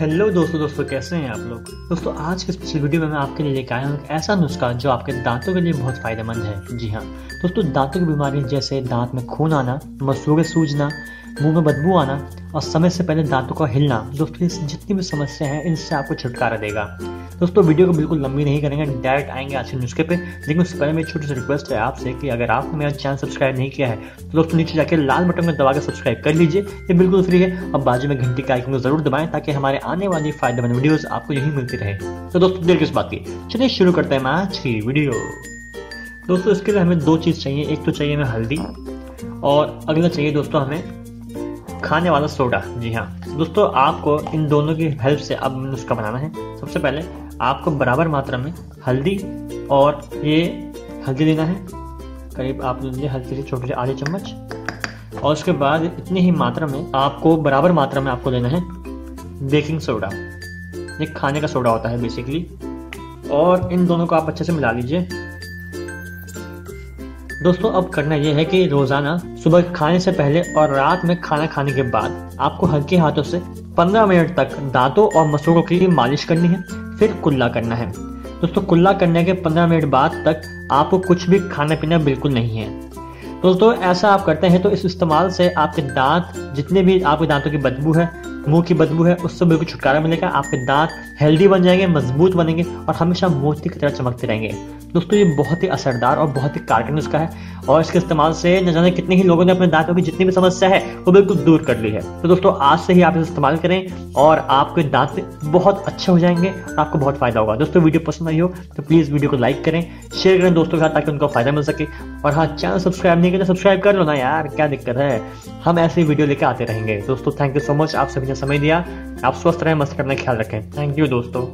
Hello दोस्तों दोस्तों, कैसे हैं आप लोग? दोस्तों, आज के स्पेशल वीडियो में मैं आपके लिए लेकर आया हूँ एक ऐसा नुस्खा जो आपके दांतों के लिए बहुत फ़ायदेमंद है। जी हाँ। दोस्तों, दांतों की बीमारी जैसे दांत में खून आना, मसूड़े सूजना, मुँह में बदबू आना और समय से पहले दांतों का हिलना, दोस्तों जितनी भी समस्या है, इनसे आपको छुटकारा देगा। दोस्तों, वीडियो को बिल्कुल लंबी नहीं करेंगे, डायरेक्ट आएँगे आज के नुस्खे पे। लेकिन उससे पहले मेरी छोटी सी रिक्वेस्ट है आपसे कि अगर आपने मेरा चैनल सब्सक्राइब नहीं किया है तो दोस्तों नीचे जाके लाल बटन में दबा के सब्सक्राइब कर लीजिए। ये बिल्कुल फ्री है। और बाजू में घंटी का आइकन को ज़रूर दबाएँ, ताकि हमारे आने वाली फ़ायदेमंद वीडियोस आपको यही मिलती रहे। तो दोस्तों, देर किस बात की? चलिए शुरू करते हैं आज की वीडियो दोस्तों, इसके लिए हमें दो चीज़ चाहिए। एक तो चाहिए हमें हल्दी, और अगला चाहिए दोस्तों हमें खाने वाला सोडा। जी हाँ। दोस्तों, आपको इन दोनों की हेल्प से अब नुस्खा बनाना है। सबसे पहले आपको बराबर मात्रा में हल्दी और ये हल्दी लेना है। करीब आप लीजिए हल्दी से छोटे आधे चम्मच। और उसके बाद इतनी ही मात्रा में आपको बराबर मात्रा में आपको लेना है बेकिंग सोडा। एक खाने का सोडा होता है बेसिकली और इन दोनों को आप अच्छे से मिला लीजिए। दोस्तों, अब करना यह है कि रोज़ाना सुबह खाने से पहले और रात में खाना खाने के बाद आपको हल्के हाथों से 15 मिनट तक दांतों और मसूड़ों की मालिश करनी है। फिर कुल्ला करना है। दोस्तों, कुल्ला करने के 15 मिनट बाद तक आपको कुछ भी खाना पीना बिल्कुल नहीं है। दोस्तों, ऐसा आप करते हैं तो इस इस्तेमाल से आपके दांत, जितने भी आपके दांतों की बदबू है, मुँह की बदबू है, उससे बिल्कुल छुटकारा मिलेगा, आपके दांत हेल्दी बन जाएँगे, मज़बूत बनेंगे और हमेशा मोती की तरह चमकते रहेंगे। दोस्तों, ये बहुत ही असरदार और बहुत ही कारगर नुस्खा है और इसके इस्तेमाल से न जाने कितने ही लोगों ने अपने दांतों की जितनी भी समस्या है, वो बिल्कुल दूर कर ली है। तो दोस्तों, आज से ही आप इसे इस्तेमाल करें और आपके दांत बहुत अच्छे हो जाएँगे और आपको बहुत फ़ायदा होगा। दोस्तों, वीडियो पसंद आई हो तो प्लीज़ वीडियो को लाइक करें, शेयर करें दोस्तों के साथ ताकि उनको फ़ायदा मिल सके। और हाँ चैनल सब्सक्राइब नहीं करें सब्सक्राइब कर लो ना यार, क्या दिक्कत है? हम ऐसी वीडियो लेकर आते रहेंगे। दोस्तों थैंक यू सो मच आप सभी ने समय दिया, आप स्वस्थ रहें, मस्त करने ख्याल रखें। थैंक यू दोस्तों।